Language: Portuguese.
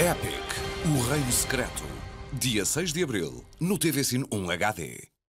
Epic, o reino secreto. Dia 6 de abril, no TVCine 1 HD.